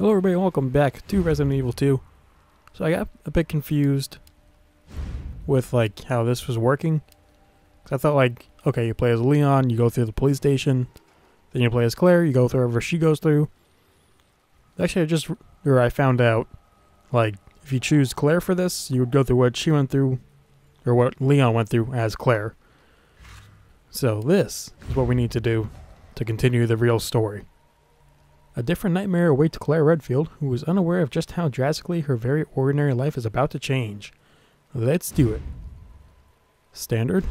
Hello everybody, welcome back to Resident Evil 2. So I got a bit confused with like how this was working. I thought like, okay, you play as Leon, you go through the police station. Then you play as Claire, you go through wherever she goes through. Actually, I just, or I found out, like, if you choose Claire for this, you would go through what she went through, or what Leon went through as Claire. So this is what we need to do to continue the real story. A different nightmare awaits Claire Redfield, who is unaware of just how drastically her very ordinary life is about to change. Let's do it. Standard?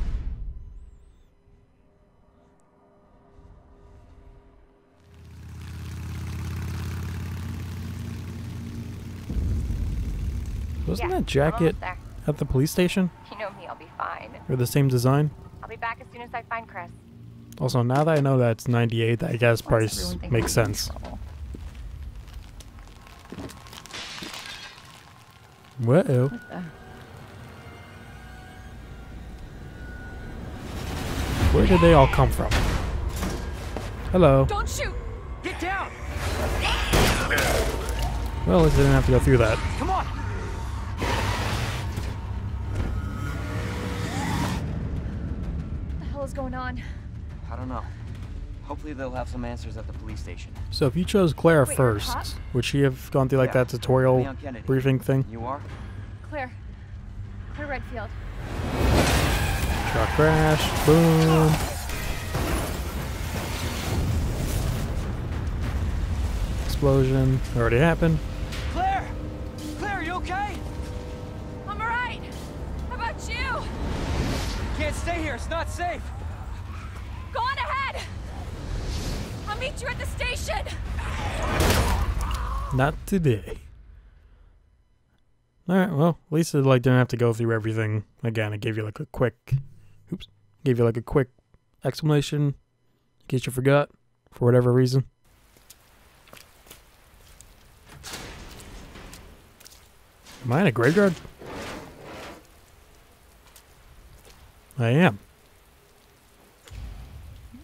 Wasn't Yeah, that jacket at the police station? You know me, I'll be fine. Or the same design? I'll be back as soon as I find Chris. Also, now that I know that's 98, I guess Why price makes sense. trouble? Whoa. What the- Where did they all come from? Hello. Don't shoot! Get down! Well, at least I didn't have to go through that. Come on! What the hell is going on? I don't know. Hopefully they'll have some answers at the police station. So if you chose Claire Wait, first, would she have gone through like Yeah. that tutorial briefing thing? You are? Claire. Claire Redfield. Truck crash, boom. Explosion already happened. Claire! Claire, are you okay? I'm alright! How about you? Can't stay here, it's not safe! Go on ahead! I'll meet you at the station! Not today. Alright, well, at least it like didn't have to go through everything again. It gave you like a quick oops. Gave you like a quick explanation in case you forgot for whatever reason. Am I in a graveyard? I am.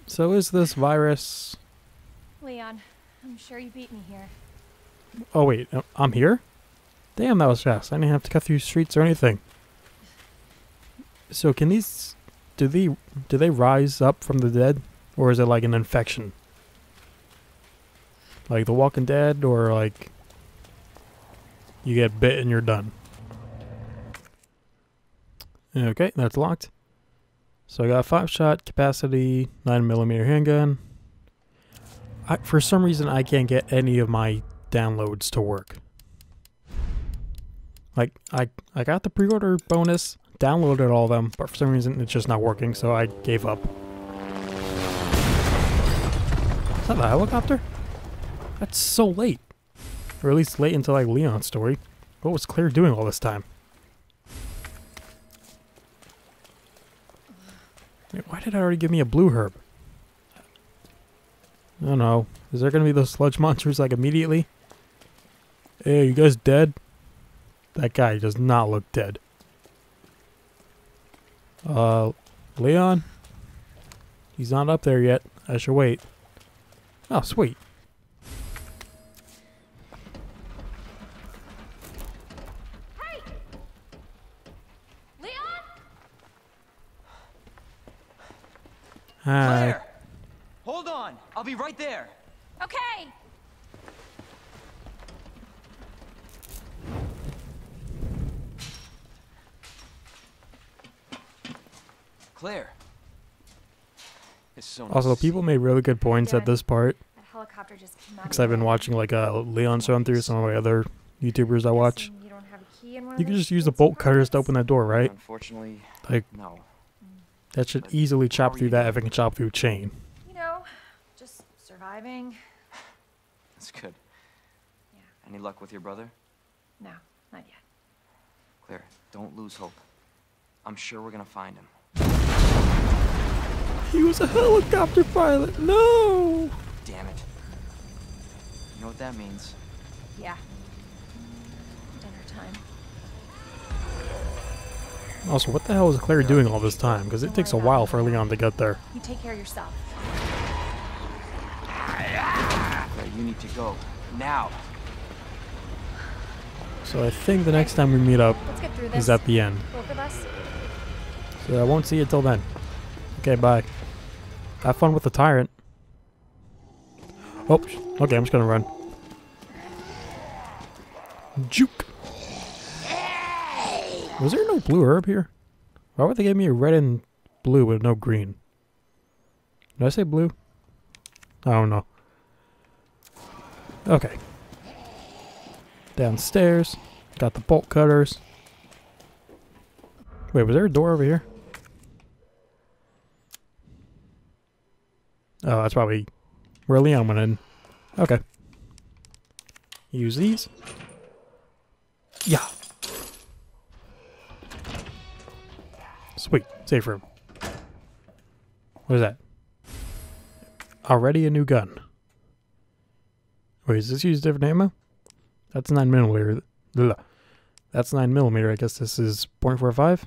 So is this virus Leon, I'm sure you beat me here. Oh wait, uh, I'm here? Damn, that was fast. I didn't have to cut through streets or anything. So can these do they do they rise up from the dead or is it like an infection? Like The Walking Dead or like you get bit and you're done. Okay, that's locked. So I got a five shot capacity, nine millimeter handgun. I, for some reason, I can't get any of my downloads to work. Like I I got the pre-order bonus, downloaded all of them, but for some reason it's just not working, so I gave up. Is that a helicopter? That's so late. Or at least late into like Leon's story. What was Claire doing all this time? Why did I already give me a blue herb? I don't know. Is there gonna be those sludge monsters like immediately? Hey, you guys dead? That guy does not look dead. Uh, Leon? He's not up there yet. I should wait. Oh, sweet. Hey! Leon? Hi. Claire! Hold on! I'll be right there! Okay! Claire! It's so Also, nice people made really good points at this part helicopter just came out. because I've been watching like uh, Leon's run through some of my other YouTubers I watch. You don't have a key in one You can just use the bolt cutters to open that door, right? Unfortunately, Like no. that should easily chop through that if it can chop through chain. You surviving. That's good. Yeah. Any luck with your brother? No, not yet. Claire, don't lose hope. I'm sure we're gonna find him. He was a helicopter pilot. No. Damn it. You know what that means? Yeah. Dinner time. Also, what the hell is Claire doing all this time? Because it takes a while for Leon to get there. You take care of yourself. Claire, you need to go. Now. So I think the next time we meet up Let's get through this. is at the end. Both of us. So I won't see you till then. Okay, bye. Have fun with the tyrant. Oh, okay, I'm just gonna run. Juke. Was there no blue herb here? Why would they give me a red and blue with no green? Did I say blue? Oh, I don't know. Okay. Downstairs. Got the bolt cutters. Wait, was there a door over here? Oh, that's probably where Leon went in. Okay. Use these. Yeah. Sweet. Safe room. What is that? Already a new gun. Wait, is this use different ammo? That's 9 millimeter. That's 9 millimeter. I guess this is 0.45.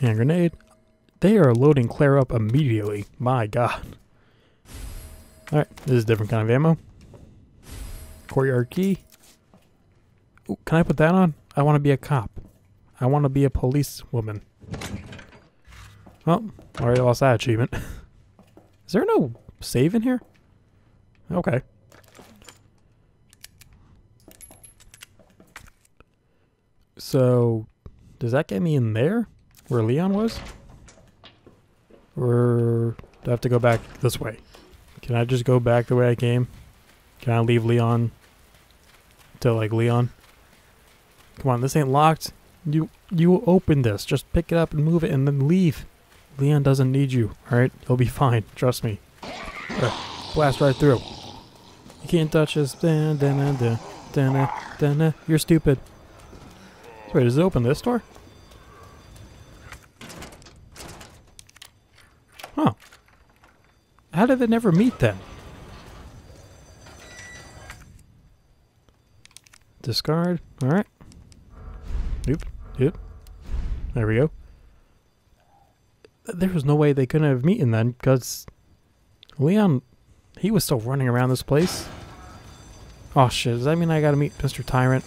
Hand grenade. They are loading Claire up immediately. My god. Alright, this is different kind of ammo. Courtyard key. Ooh, can I put that on? I want to be a cop. I want to be a police woman. Well, already lost that achievement. is there no save in here? Okay. So, does that get me in there? Where Leon was? Or do I have to go back this way? Can I just go back the way I came? Can I leave Leon to like Leon? Come on, this ain't locked. You you open this. Just pick it up and move it and then leave. Leon doesn't need you, alright? He'll be fine. Trust me. Uh, blast right through. You can't touch us. You're stupid. Wait, does it open this door? Huh. How did they never meet then? Discard. Alright. Oop. Oop. There we go. There was no way they couldn't have meeting then, because Leon, he was still running around this place. Oh shit, does that mean I gotta meet Mr. Tyrant?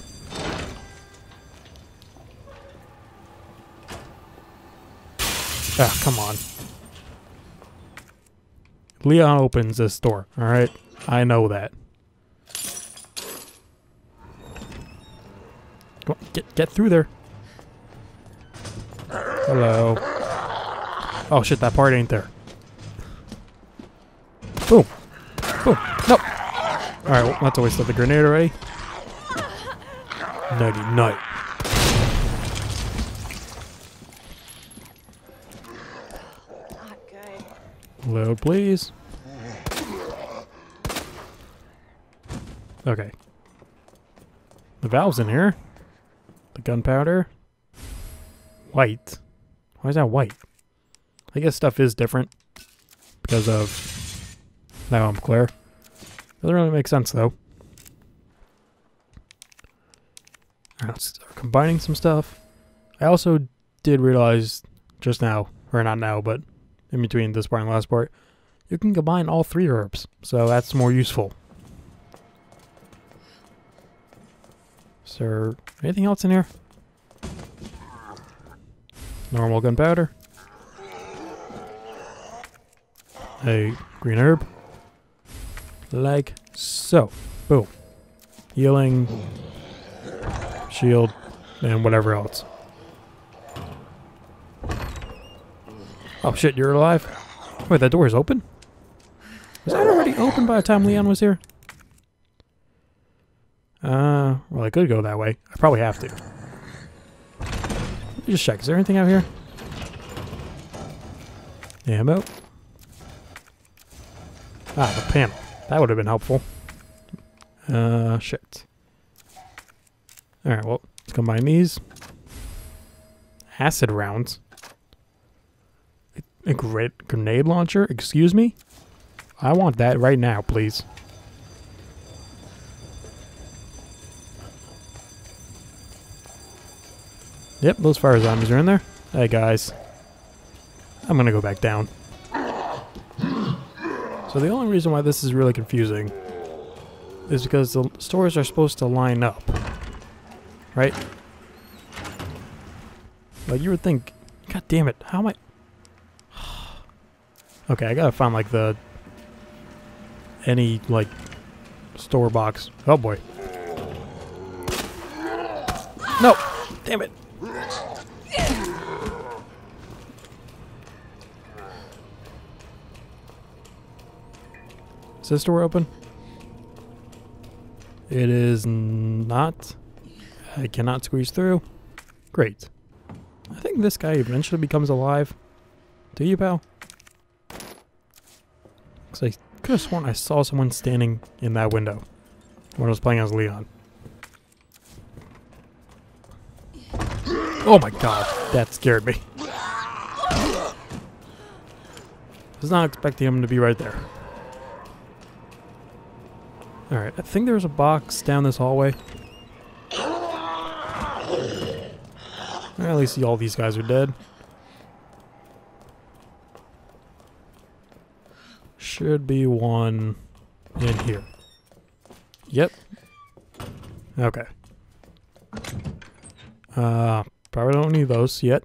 Ah, come on. Leon opens this door, alright? I know that. Come on, get, get through there. Hello. Oh shit, that part ain't there. Boom. Boom. Nope. Alright, well, that's a waste of the grenade already. Nighty night. Not good. Load, please. Okay. The valve's in here. The gunpowder. White. Why is that white? I guess stuff is different because of now I'm Claire. Doesn't really make sense though. Start combining some stuff. I also did realize just now, or not now, but in between this part and last part, you can combine all three herbs, so that's more useful. There anything else in here? Normal gunpowder. A green herb. Like so. Boom. Healing. Shield. And whatever else. Oh shit, you're alive? Wait, that door is open? Was that already open by the time Leon was here? Uh, well, I could go that way. I probably have to. Let me just check. Is there anything out here? Ammo. Ah, the panel. That would have been helpful. Uh, shit. Alright, well, let's combine these. Acid rounds. A great grenade launcher? Excuse me? I want that right now, please. Yep, those fire zombies are in there. Hey, guys. I'm gonna go back down. So the only reason why this is really confusing is because the stores are supposed to line up. Right? Like you would think, god damn it, how am I... okay, I gotta find like the... Any, like, store box. Oh boy. No! Damn it! Is this door open? It is not. I cannot squeeze through. Great. I think this guy eventually becomes alive. Do you, pal? Because I could have sworn I saw someone standing in that window when I was playing as Leon. Oh my god, that scared me. Was not expecting him to be right there. Alright, I think there's a box down this hallway. At least all these guys are dead. Should be one in here. Yep. Okay. Uh, probably don't need those yet.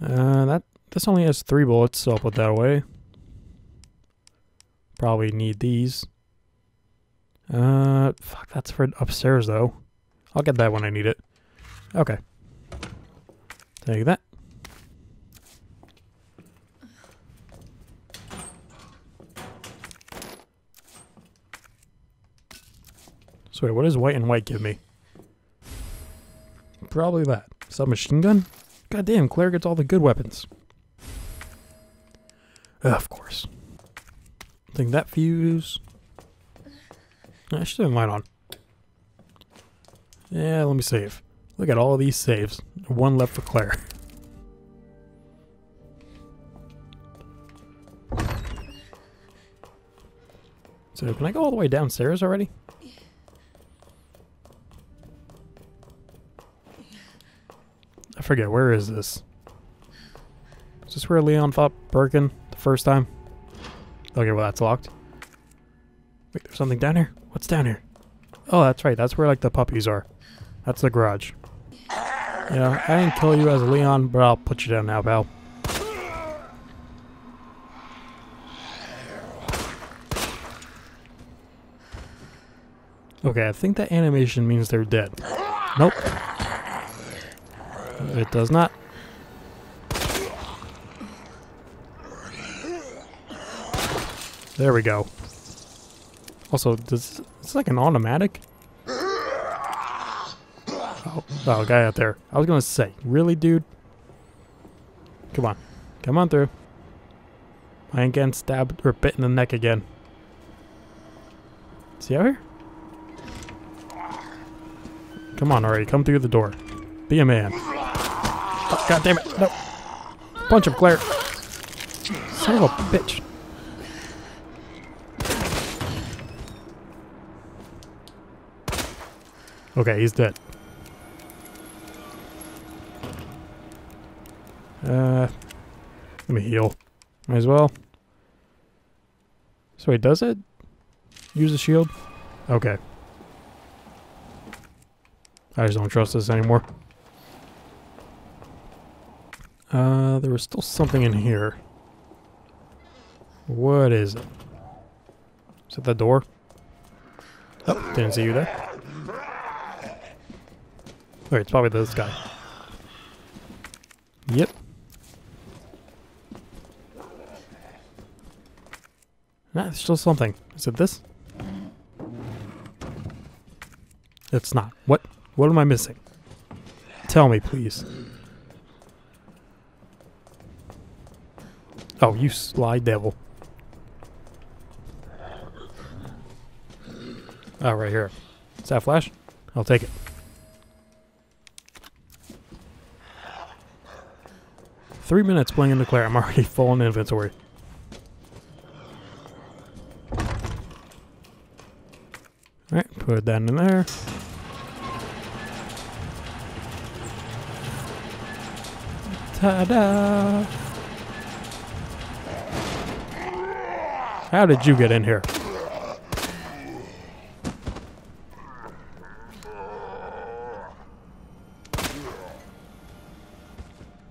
Uh, that this only has three bullets, so I'll put that away. Probably need these. Uh, fuck, that's for upstairs though. I'll get that when I need it. Okay. Take that. So wait, what does white and white give me? Probably that. Submachine gun? God damn, Claire gets all the good weapons. Uh, of course. That fuse. I should have mine on. Yeah, let me save. Look at all these saves. One left for Claire. So can I go all the way downstairs already? I forget, where is this? Is this where Leon fought Birkin the first time? Okay, well that's locked. Wait, there's something down here? What's down here? Oh, that's right, that's where like the puppies are. That's the garage. Yeah, I didn't kill you as a Leon, but I'll put you down now, pal. Okay, I think that animation means they're dead. Nope. It does not. There we go. Also, does it's like an automatic? Oh, oh, guy out there. I was gonna say, really, dude? Come on, come on through. I ain't getting stabbed or bit in the neck again. See out here? Come on, already, come through the door. Be a man. Oh, God damn it! No. Punch him, Claire. Son of a bitch. Okay, he's dead. Uh, let me heal. Might as well. So he does it use the shield? Okay. I just don't trust this anymore. Uh, there was still something in here. What is it? Is it the door? Oh, didn't see you there. Wait, it's probably this guy. Yep. Nah, still something. Is it this? It's not. What? What am I missing? Tell me, please. Oh, you sly devil. Oh, right here. Is that flash? I'll take it. Three minutes playing in the Claire. I'm already full in inventory. Alright, put that in there. Ta-da! How did you get in here?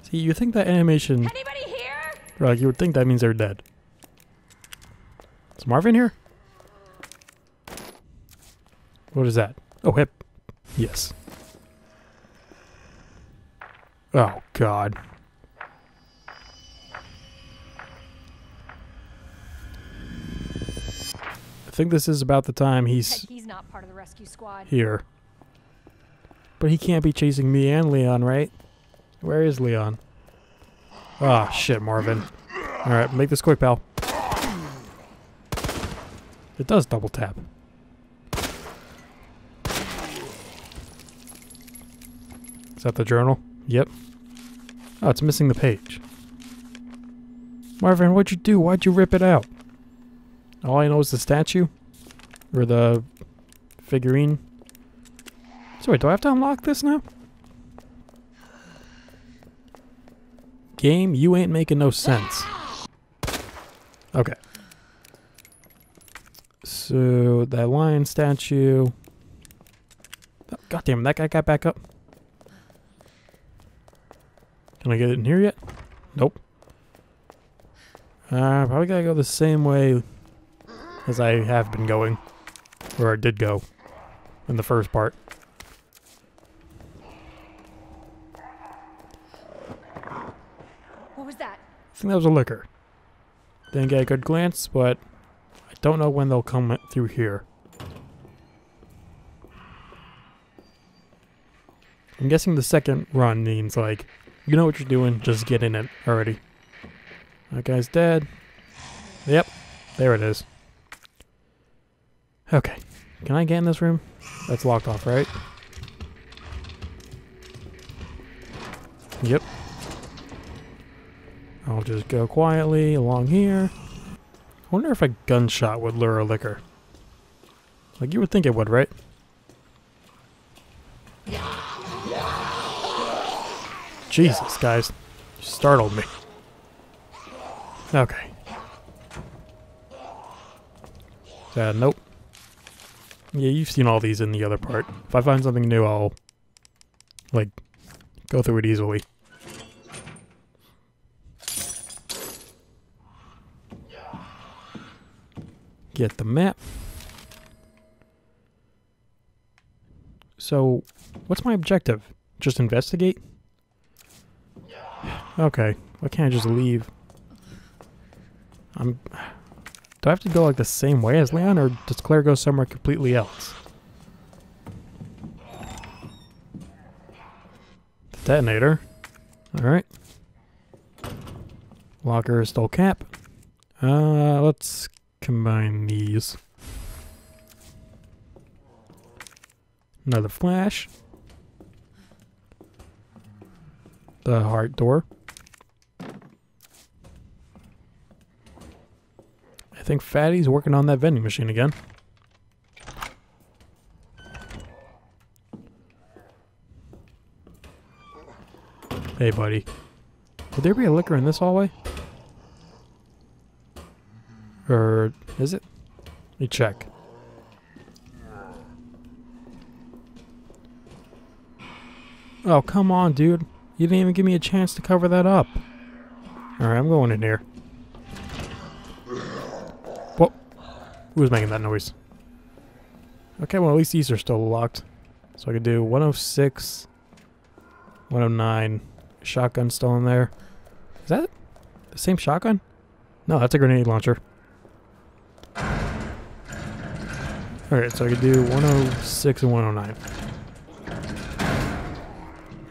See, you think that animation, Anybody here? like you would think that means they're dead. Is Marvin here? What is that? Oh, hip. Yes. Oh, God. I think this is about the time he's He's not part of the rescue squad. here. But he can't be chasing me and Leon, right? Where is Leon? Ah, shit, Marvin. Alright, make this quick, pal. It does double tap. Is that the journal? Yep. Oh, it's missing the page. Marvin, what'd you do? Why'd you rip it out? All I know is the statue? Or the figurine? So wait, do I have to unlock this now? Game, you ain't making no sense. Okay. So that lion statue. Oh, God damn, that guy got back up. Can I get it in here yet? Nope. Uh, probably gotta go the same way as I have been going. Or I did go in the first part. What was that? I think that was a Licker. Didn't get a good glance, but I don't know when they'll come through here. I'm guessing the second run means like, you know what you're doing, just get in it already. That guy's dead. Yep, there it is. Okay, can I get in this room? That's locked off, right? Yep. I'll just go quietly along here. I wonder if a gunshot would lure a Licker. Like you would think it would, right? Jesus, guys. You startled me. Okay. Uh, nope. Yeah, you've seen all these in the other part. If I find something new, I'll, like, go through it easily. Get the map. So, what's my objective? Just investigate? Okay. Why can't I just leave? I'm... Do I have to go like the same way as Leon, or does Claire go somewhere completely else? Detonator. Alright. Locker stole cap. Uh, let's combine these. Another flash. The heart door. I think Fatty's working on that vending machine again. Hey, buddy. Would there be a Licker in this hallway? Or is it? Let me check. Oh, come on, dude. You didn't even give me a chance to cover that up. Alright, I'm going in here. What? Who was making that noise? Okay, well, at least these are still locked. So I could do 106, 109. Shotgun still in there. Is that the same shotgun? No, that's a grenade launcher. Alright, so I could do 106 and 109.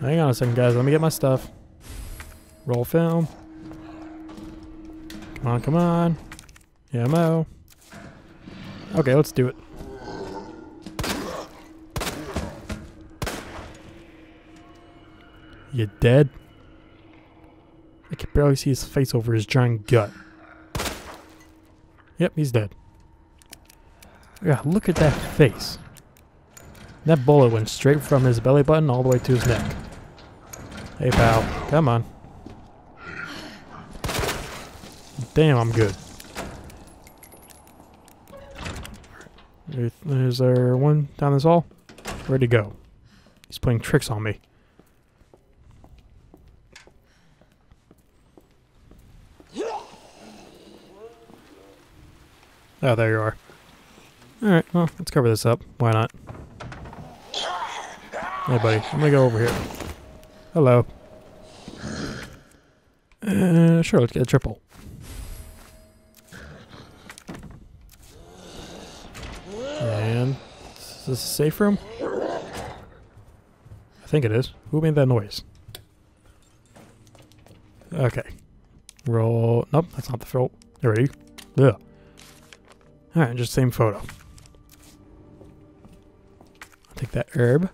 Hang on a second, guys. Let me get my stuff. Roll film. Come on, come on. Ammo. Okay, let's do it. You dead? I can barely see his face over his giant gut. Yep, he's dead. Yeah, look at that face. That bullet went straight from his belly button all the way to his neck. Hey pal, come on. Damn, I'm good. Is there one down this hall? Where'd he go? He's playing tricks on me. Oh, there you are. Alright, well, let's cover this up. Why not? Hey, buddy. I'm gonna go over here. Hello. Uh, sure, let's get a triple. And is this a safe room? I think it is. Who made that noise? Okay. Roll. Nope, that's not the photo. Ready? Yeah. Alright, just same photo. Take that herb.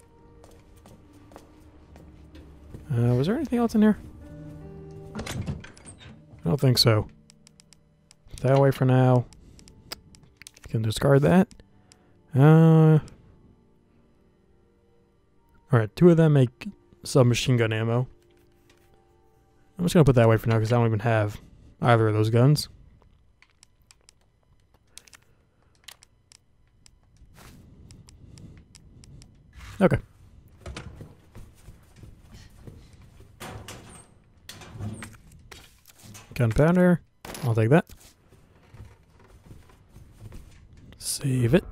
Uh, was there anything else in here? I don't think so. Put that away for now. You can discard that. Uh. Alright, two of them make submachine gun ammo. I'm just gonna put that away for now because I don't even have either of those guns. Okay. Gunpowder. I'll take that. Save it.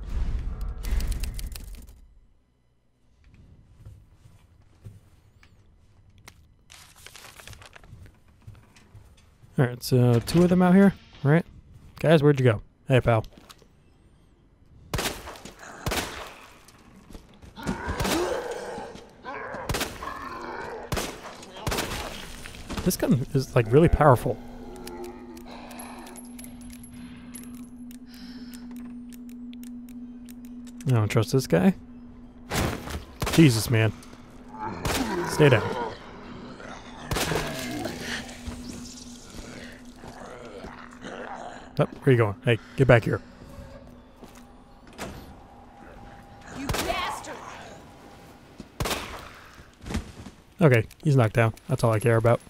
Alright, so two of them out here, right? Guys, where'd you go? Hey, pal. This gun is like really powerful. I don't trust this guy. Jesus, man. Stay down. Oh, where are you going? Hey, get back here. You bastard! Okay, he's knocked down. That's all I care about.